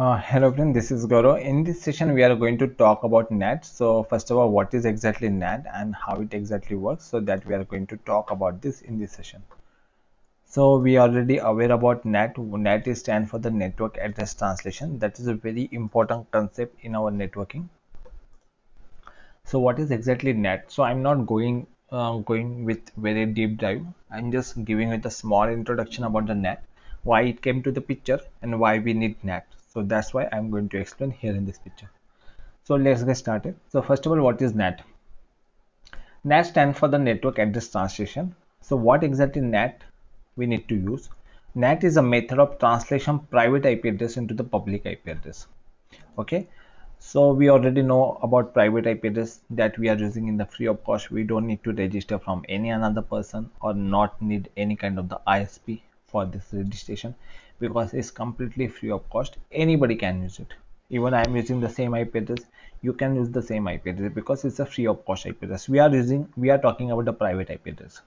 Uh, hello friend, this is Goro. In this session, we are going to talk about NAT. So first of all, what is exactly NAT and how it exactly works so that we are going to talk about this in this session. So we are already aware about NAT. NAT is stand for the network address translation. That is a very important concept in our networking. So what is exactly NAT? So I'm not going uh, going with very deep dive. I'm just giving it a small introduction about the NAT, why it came to the picture and why we need NAT so that's why i'm going to explain here in this picture. So let's get started. So first of all what is nat? Nat stands for the network address translation. So what exactly nat we need to use? Nat is a method of translation private ip address into the public ip address. Okay? So we already know about private ip address that we are using in the free of cost. We don't need to register from any another person or not need any kind of the isp for this registration because it's completely free of cost. Anybody can use it. Even i am using the same ip address. You can use the same ip address because it's a free of cost ip address. We are using we are talking about the private ip address.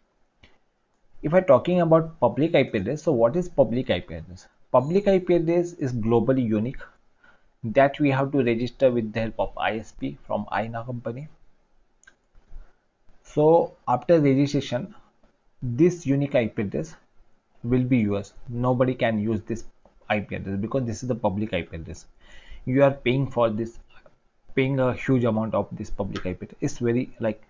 If i'm talking about public ip address so what is public ip address? Public ip address is globally unique that we have to register with the help of isp from IANA company. So after registration this unique ip address will be yours. Nobody can use this ip address because this is the public ip address. You are paying for this paying a huge amount of this public ip address. It's very like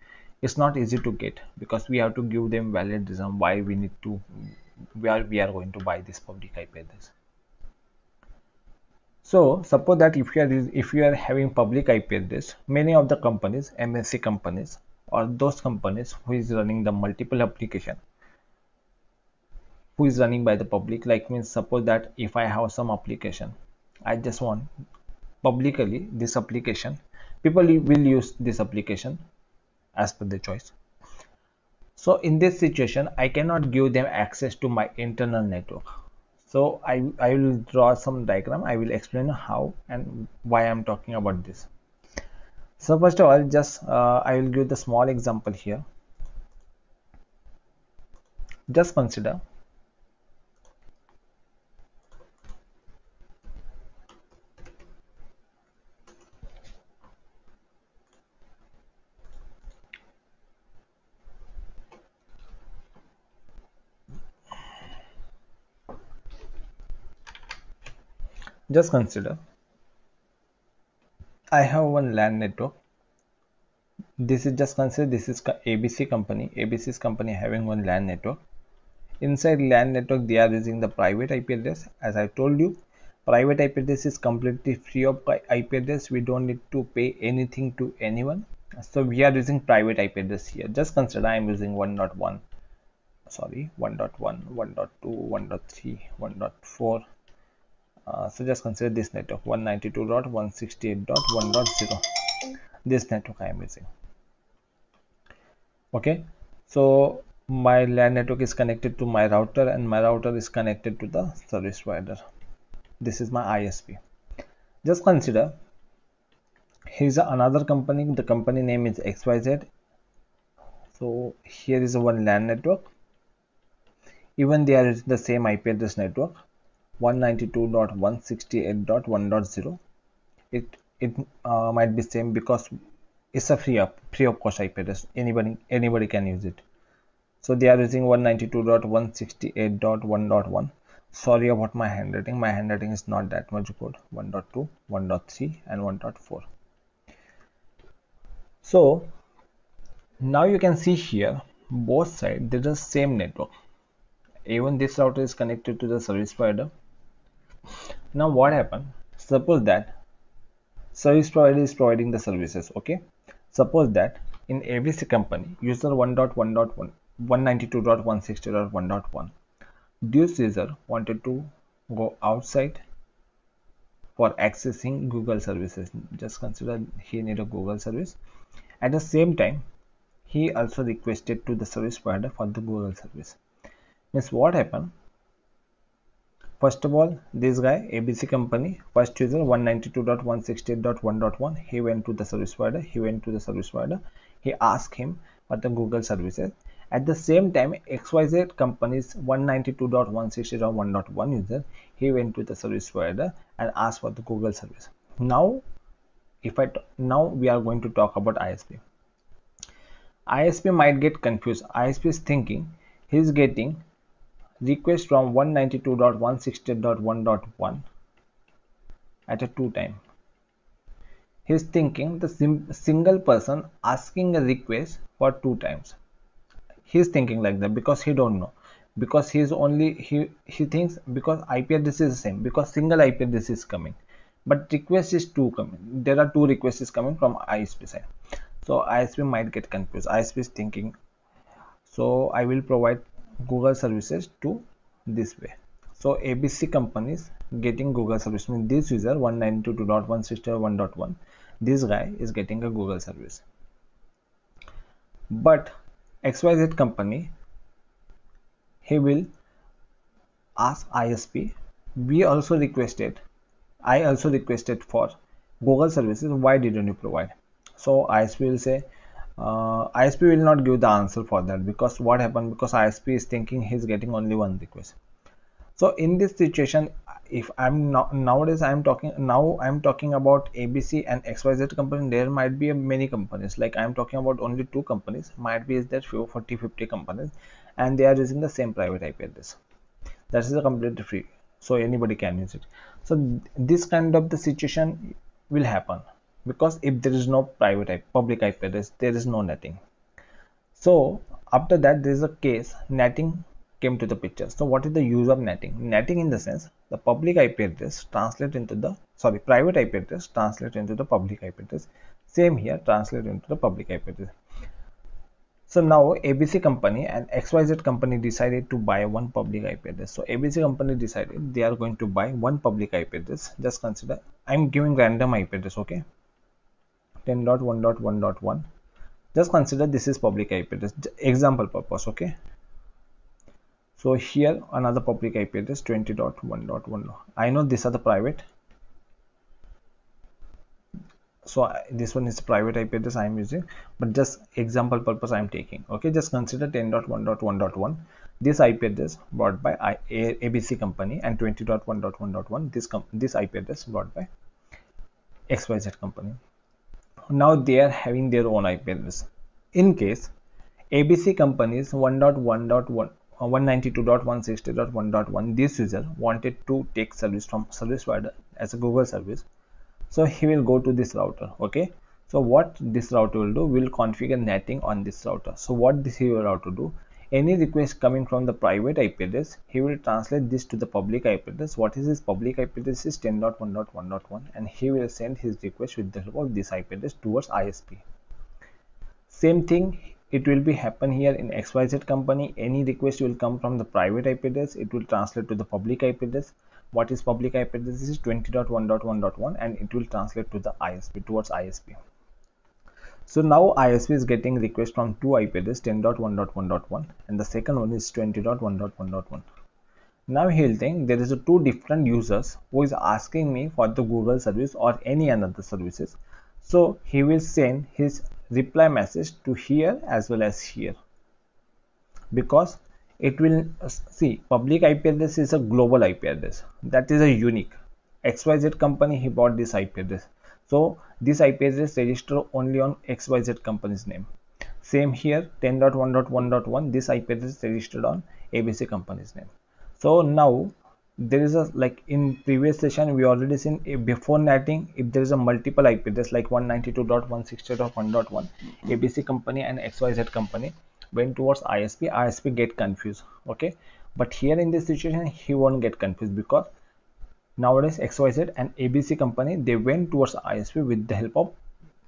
it's not easy to get because we have to give them valid reason why we need to where we are going to buy this public ip address. So suppose that if you are if you are having public ip address many of the companies mnc companies or those companies who is running the multiple application who is running by the public like means suppose that if i have some application i just want publicly this application people will use this application as per their choice. So in this situation i cannot give them access to my internal network. So i i will draw some diagram i will explain how and why i'm talking about this. So first of all just uh, i will give the small example here. Just consider Just consider I have one LAN network. This is just consider this is ABC company. ABC's company having one LAN network. Inside LAN network, they are using the private IP address. As I told you, private IP address is completely free of IP address. We don't need to pay anything to anyone. So we are using private IP address here. Just consider I am using 1.1 sorry 1.1 1.2 1.3 1.4 uh, so just consider this network 192.168.1.0 this network I am using. Okay so my LAN network is connected to my router and my router is connected to the service provider. This is my ISP just consider here's another company the company name is XYZ so here is one LAN network. Even they are the same IP address network 192.168.1.0 it it uh, might be same because it's a free up free of cost IP address. Anybody anybody can use it. So they are using 192.168.1.1 sorry about my handwriting. My handwriting is not that much good. 1.2 1.3 and 1.4 so now you can see here both sides there is the same network. Even this router is connected to the service provider now what happened? Suppose that service provider is providing the services okay? Suppose that in abc company user 1.1.1 192.160.1.1 this user wanted to go outside for accessing google services. Just consider he need a google service. At the same time he also requested to the service provider for the google service. Means what happened first of all this guy abc company first user 192.168.1.1 he went to the service provider he went to the service provider he asked him for the google services. At the same time xyz company's 192.160.1.1 user he went to the service provider and asked for the google service. Now if i now we are going to talk about isp isp might get confused. Isp is thinking he is getting request from 192.168.1.1 at a two time. He's thinking the single person asking a request for two times. He's thinking like that because he don't know. Because he's only he he thinks because IP address is the same because single IP address is coming. But request is two coming. There are two requests is coming from ISP side. So ISP might get confused. ISP is thinking so I will provide Google services to this way. So ABC companies getting Google service means this user 192.168.1.1 this guy is getting a Google service. But XYZ company he will ask ISP we also requested I also requested for Google services. Why didn't you provide? So ISP will say uh, ISP will not give the answer for that because what happened because ISP is thinking he's getting only one request. So in this situation if i'm not nowadays i'm talking now i'm talking about abc and xyz company there might be many companies. Like i'm talking about only two companies. Might be is there 40 50 companies. And they are using the same private ip address. That is a completely free. So anybody can use it. So this kind of the situation will happen because if there is no private IP, public ip address there is no netting so after that there is a case netting came to the picture. So what is the use of netting? Netting in the sense the public IP address translate into the sorry private IP address translate into the public IP address. Same here translate into the public IP address. So now ABC company and XYZ company decided to buy one public IP address. So ABC company decided they are going to buy one public IP address. Just consider I'm giving random IP address, okay? 10.1.1.1. Just consider this is public IP address. Example purpose, okay? so here another public IP address 20.1.1 I know these are the private so this one is private IP address I am using but just example purpose I am taking okay just consider 10.1.1.1 this IP address brought by I, ABC company and 20.1.1.1 this this IP address brought by XYZ company now they are having their own IP address in case ABC companies 1.1.1 uh, 192.160.1.1 this user wanted to take service from service provider as a google service so he will go to this router okay? So what this router will do will configure netting on this router. So what this will have do any request coming from the private ip address he will translate this to the public ip address. What is his public ip address is 10.1.1.1 and he will send his request with the help of this ip address towards isp same thing it will be happen here in xyz company. Any request will come from the private ip address. It will translate to the public ip address. What is public ip address? This is 20.1.1.1 and it will translate to the isp towards isp so now isp is getting request from two ip address 10.1.1.1 and the second one is 20.1.1.1 now he'll think there is a two different users who is asking me for the google service or any another services. So he will send his reply message to here as well as here. Because it will see public IP address is a global IP address. That is a unique. XYZ company he bought this IP address so this IP address register only on XYZ company's name. Same here 10.1.1.1 this IP address registered on ABC company's name. So now there is a like in previous session we already seen eh, before netting if there is a multiple ip address like 192.168.1.1 abc company and xyz company went towards isp isp get confused okay? But here in this situation he won't get confused because nowadays xyz and abc company they went towards isp with the help of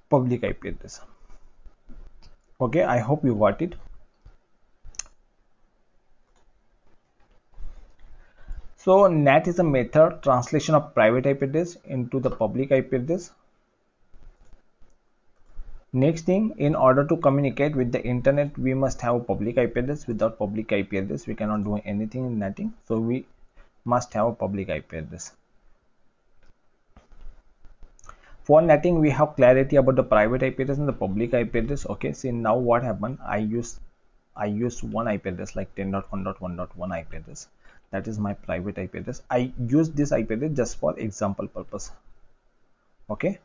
public ip address okay i hope you got it So NAT is a method translation of private IP address into the public IP address. Next thing, in order to communicate with the internet, we must have a public IP address. Without public IP address, we cannot do anything in netting. So we must have a public IP address. For netting, we have clarity about the private IP address and the public IP address. Okay, see now what happened? I use I use one IP address like 10.1.1.1 IP address. That is my private IP address. I use this IP address just for example purpose. Okay?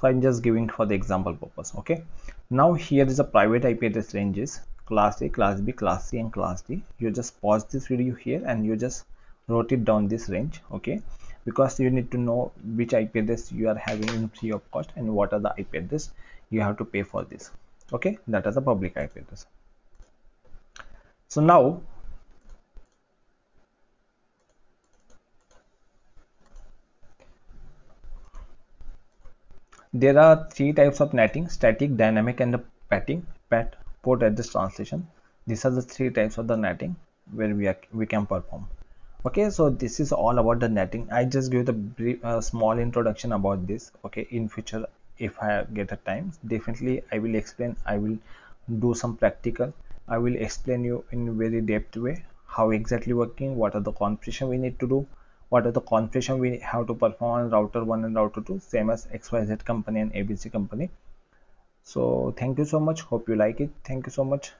So I'm just giving for the example purpose. Okay? Now here is a private IP address ranges class A class B class C and class D. You just pause this video here and you just wrote it down this range okay? Because you need to know which IP address you are having in free of cost and what are the IP address you have to pay for this okay? That is a public IP address. So now there are three types of netting static dynamic and the patting pat port address translation. These are the three types of the netting where we are we can perform. Okay so this is all about the netting. I just give the brief uh, small introduction about this. Okay in future if i get a time definitely i will explain i will do some practical. I will explain you in very depth way how exactly working what are the configuration we need to do what are the configuration we have to perform on router 1 and router 2 same as xyz company and abc company so thank you so much. Hope you like it. Thank you so much